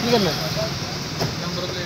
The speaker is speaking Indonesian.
Ini kan, Yang berarti.